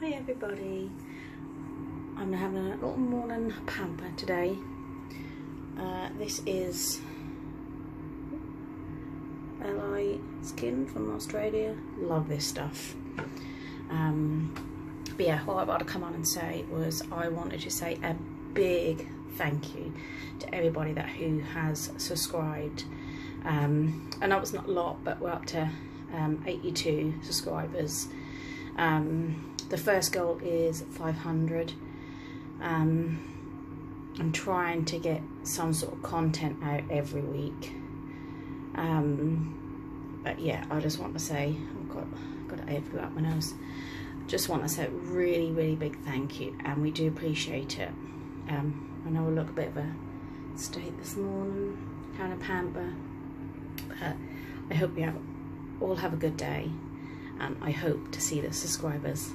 Hi everybody. I'm having a little morning pamper today. Uh, this is Alya Skin from Australia. Love this stuff. Um, but yeah, what I wanted to come on and say was I wanted to say a big thank you to everybody that who has subscribed. Um, I know it's not a lot, but we're up to um, 82 subscribers. Um, the first goal is 500. Um, I'm trying to get some sort of content out every week. Um, but yeah, I just want to say, I've got, got an apple up my nose. Just want to say a really, really big thank you, and we do appreciate it. Um, I know we look a bit of a state this morning, kind of pamper, but I hope you have all have a good day, and I hope to see the subscribers